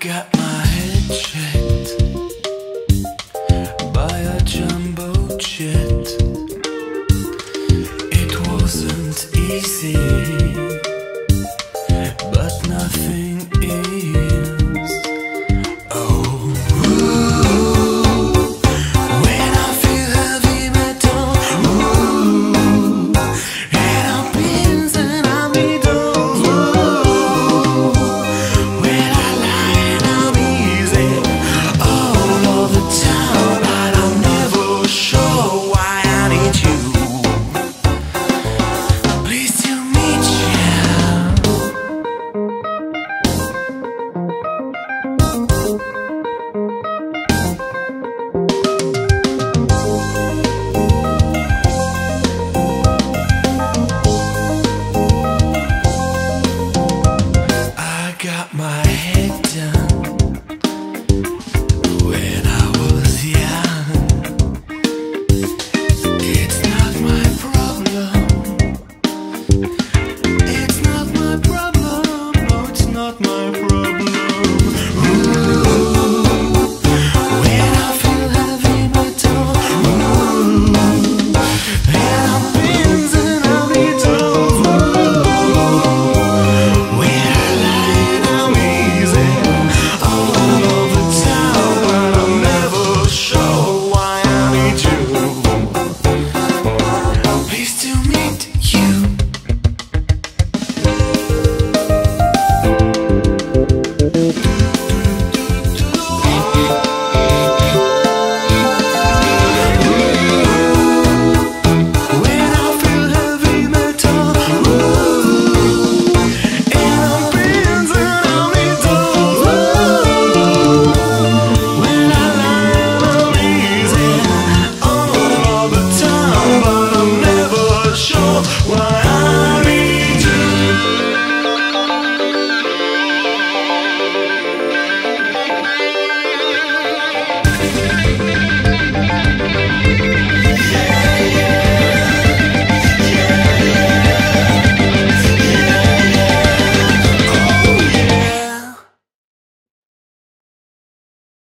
got my head checked by a jumbo jet. It wasn't easy.